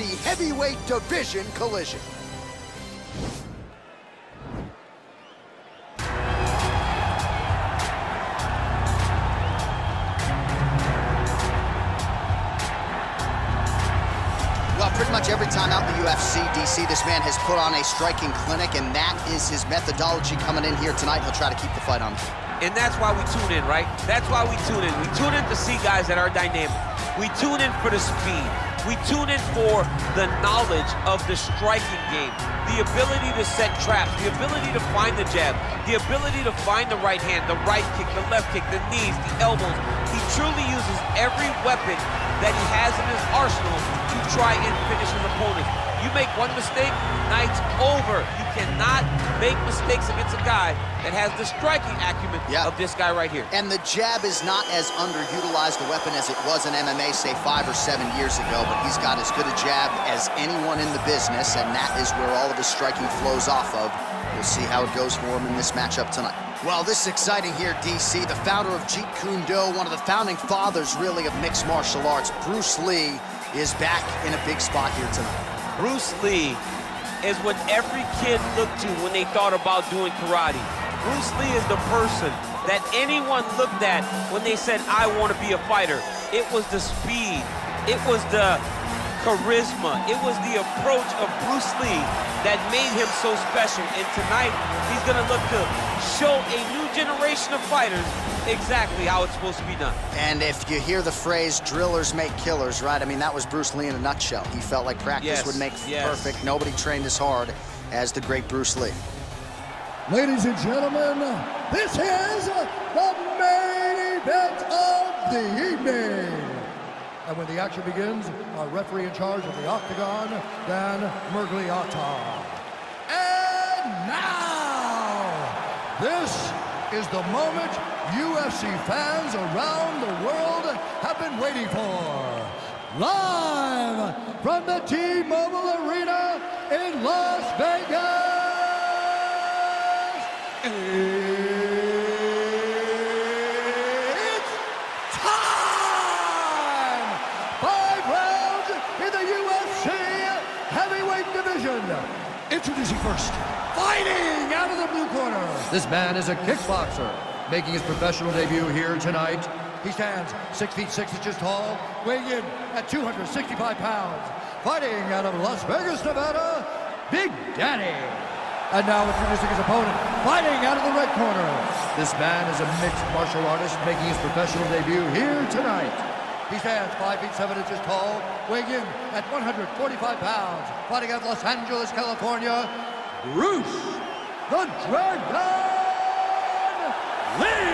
UFC Heavyweight Division collision. Well, pretty much every time out in the UFC, DC, this man has put on a striking clinic, and that is his methodology coming in here tonight. He'll try to keep the fight on. And that's why we tune in, right? That's why we tune in. We tune in to see guys that are dynamic. We tune in for the speed. We tune in for the knowledge of the striking game, the ability to set traps, the ability to find the jab, the ability to find the right hand, the right kick, the left kick, the knees, the elbows. He truly uses every weapon that he has in his arsenal to try and finish his opponent. You make one mistake, night's over. You cannot make mistakes against a guy that has the striking acumen Yeah. of this guy right here. And the jab is not as underutilized a weapon as it was in MMA, say, five or seven years ago, but he's got as good a jab as anyone in the business, and that is where all of his striking flows off of. We'll see how it goes for him in this matchup tonight. Well, this is exciting here, DC. The founder of Jeet Kune Do, one of the founding fathers, really, of mixed martial arts, Bruce Lee, is back in a big spot here tonight. Bruce Lee is what every kid looked to when they thought about doing karate. Bruce Lee is the person that anyone looked at when they said, I want to be a fighter. It was the speed, it was the charisma, it was the approach of Bruce Lee that made him so special. And tonight, he's going to look to show a new generation of fighters exactly how it's supposed to be done. And if you hear the phrase drillers make killers, right? I mean, that was Bruce Lee in a nutshell. He felt like practice Yes, would make yes. perfect. Nobody trained as hard as the great Bruce Lee. Ladies and gentlemen, this is the main event of the evening. And when the action begins, our referee in charge of the Octagon, Dan Miragliotta. And now, this is the moment UFC fans around the world have been waiting for. Live from the T-Mobile Arena in Las Vegas. It's time! Five rounds in the UFC heavyweight division. Introducing first, fighting out of the blue corner. This man is a kickboxer, making his professional debut here tonight. He stands six feet six inches tall, weighing in at 265 pounds. Fighting out of Las Vegas, Nevada, Big Daddy. And now introducing his opponent, fighting out of the red corner. This man is a mixed martial artist making his professional debut here tonight. He stands 5 feet 7 inches tall, weighing in at 145 pounds, fighting out Los Angeles, California, Bruce the Dragon Lee!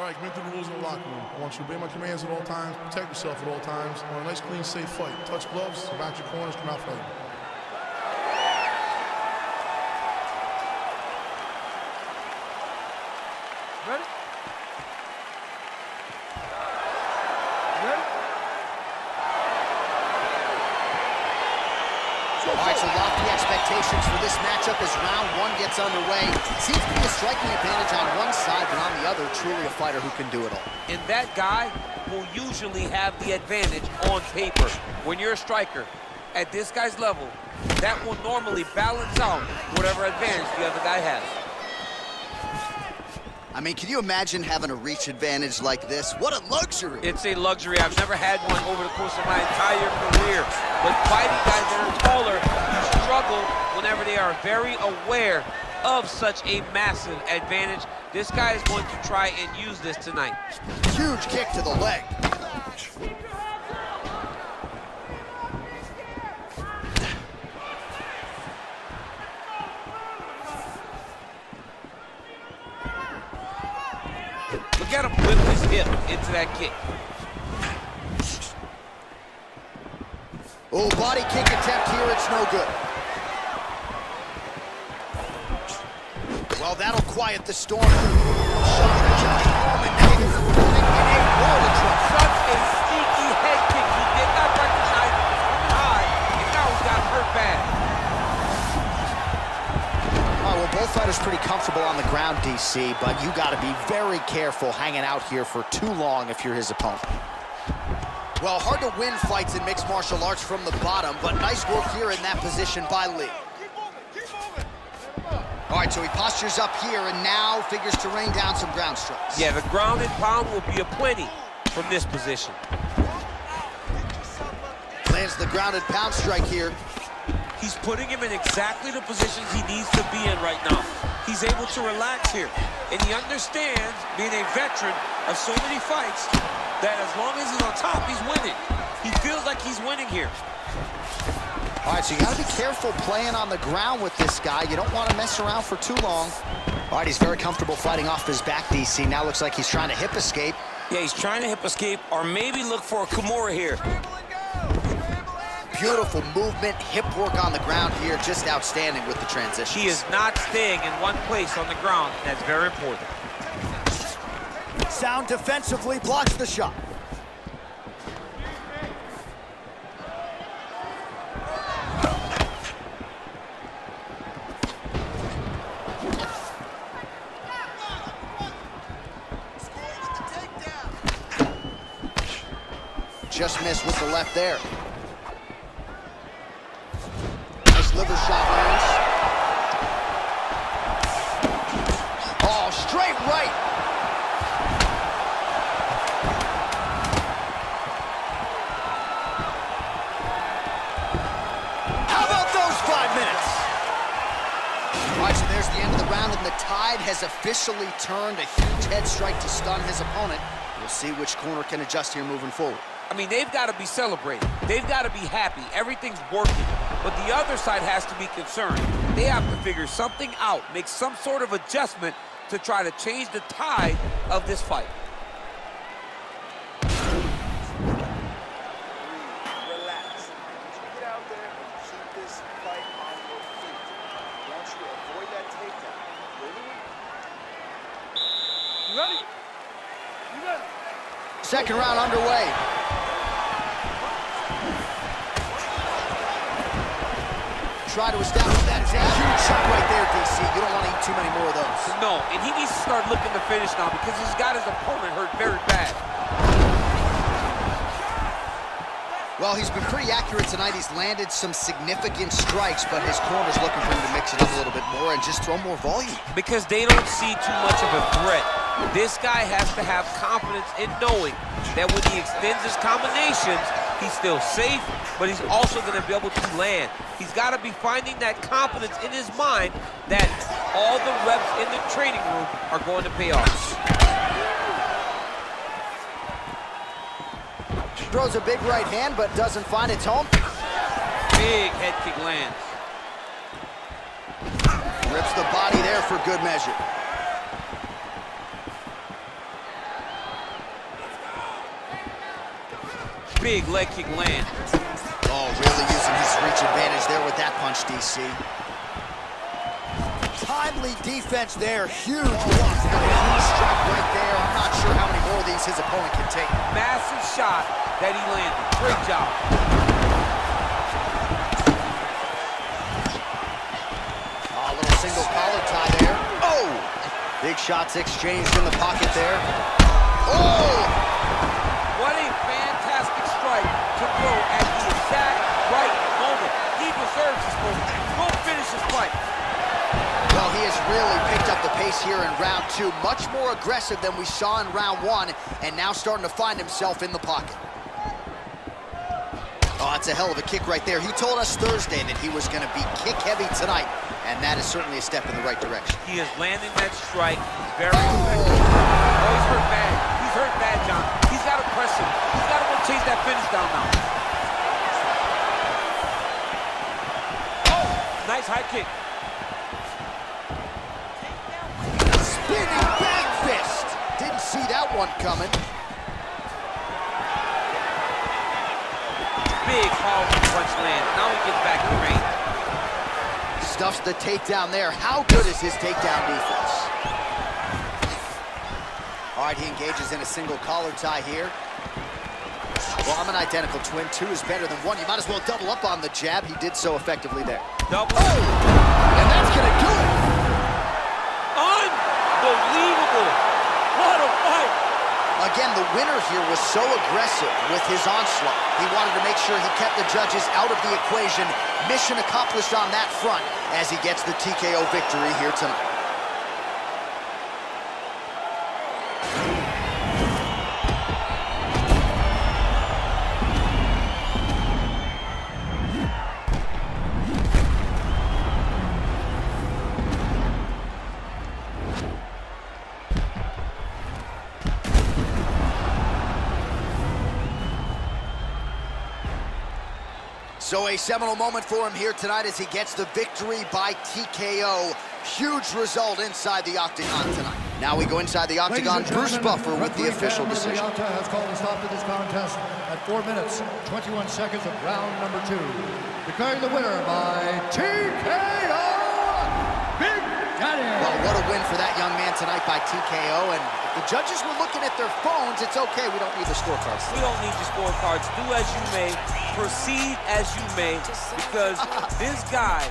All right, commit to the rules in the locker room. I want you to obey my commands at all times, protect yourself at all times. I want a nice, clean, safe fight. Touch gloves, back your corners, come out fighting. Ready? Ready? All right, so lofty expectations for this matchup as round one gets underway. Seems to be a striking advantage on one side, but on the other, truly a fighter who can do it all. And that guy will usually have the advantage on paper. When you're a striker, at this guy's level, that will normally balance out whatever advantage the other guy has. I mean, can you imagine having a reach advantage like this? What a luxury! It's a luxury. I've never had one over the course of my entire career. But fighting guys that are taller, you struggle whenever they are very aware of such a massive advantage. This guy is going to try and use this tonight. Huge kick to the leg. Look at him whip his hip into that kick. Oh, body kick attempt here, it's no good. Well, that'll quiet the storm. Oh, well, both fighters pretty comfortable on the ground, DC, but you got to be very careful hanging out here for too long if you're his opponent. Well, hard to win fights in mixed martial arts from the bottom, but nice work here in that position by Lee. So he postures up here and now figures to rain down some ground strikes. Yeah, the ground and pound will be a plenty from this position. Lands the grounded pound strike here. He's putting him in exactly the positions he needs to be in right now. He's able to relax here. And he understands, being a veteran of so many fights, that as long as he's on top, he's winning. He feels like he's winning here. All right, so you got to be careful playing on the ground with this guy. You don't want to mess around for too long. All right, he's very comfortable fighting off his back, DC. Now looks like he's trying to hip escape. Yeah, he's trying to hip escape or maybe look for a Kimura here. Beautiful movement, hip work on the ground here, just outstanding with the transition. He is not staying in one place on the ground. That's very important. Sound defensively blocks the shot. Just missed with the left there. Nice liver shot lands. Oh, straight right. How about those five minutes? All right, so there's the end of the round, and the tide has officially turned a huge head strike to stun his opponent. We'll see which corner can adjust here moving forward. I mean, they've got to be celebrating. They've got to be happy. Everything's working. But the other side has to be concerned. They have to figure something out, make some sort of adjustment to try to change the tide of this fight. Second round out Try to establish that jab. Huge shot right there, DC. You don't want to eat too many more of those. No, and he needs to start looking to finish now because he's got his opponent hurt very bad. Well, he's been pretty accurate tonight. He's landed some significant strikes, but his corner's looking for him to mix it up a little bit more and just throw more volume. because they don't see too much of a threat. This guy has to have confidence in knowing that when he extends his combinations, he's still safe, but he's also going to be able to land. He's got to be finding that confidence in his mind that all the reps in the training room are going to pay off. Throws a big right hand, but doesn't find its home. Big head kick lands. Rips the body there for good measure. Big leg kick lands. Oh, really using his reach advantage there with that punch, DC. Timely defense there. Huge block. Huge strike right there. I'm not sure how many more of these his opponent can take. Massive shot that he landed. Great job. Oh, a little single collar tie there. Oh! Big shots exchanged in the pocket there. Oh! What a fantastic strike to throw at the exact right moment. He deserves this moment. Go finish this fight. Well, he has really picked here in round two. Much more aggressive than we saw in round one, and now starting to find himself in the pocket. Oh, that's a hell of a kick right there. He told us Thursday that he was going to be kick-heavy tonight, and that is certainly a step in the right direction. He is landing that strike very effective. Oh, he's hurt bad. He's hurt bad, John. He's got to press him. He's got to go chase that finish down now. Oh, nice high kick. See that one coming. Big powerful punch land. Now he gets back in the ring. Stuffs the takedown there. How good is his takedown defense? All right, he engages in a single collar tie here. Well, I'm an identical twin. Two is better than one. You might as well double up on the jab. He did so effectively there. Double. Oh! And that's going to do it. fight. Again, the winner here was so aggressive with his onslaught. He wanted to make sure he kept the judges out of the equation. Mission accomplished on that front as he gets the TKO victory here tonight. So a seminal moment for him here tonight as he gets the victory by TKO. Huge result inside the Octagon tonight. Now we go inside the Octagon. Bruce Buffer with the official decision. Miragliotta has called a stop to this contest at 4 minutes, 21 seconds of round number two. Declaring the winner by TKO, Big Daddy. Well, what a win for that young man tonight by TKO. And the judges were looking at their phones, it's okay. We don't need the scorecards. We don't need your scorecards. Do as you may, proceed as you may, because this guy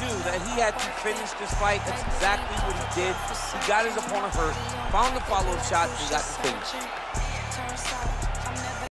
knew that he had to finish this fight. That's exactly what he did. He got his opponent hurt, found the follow-up shot, and got the finish.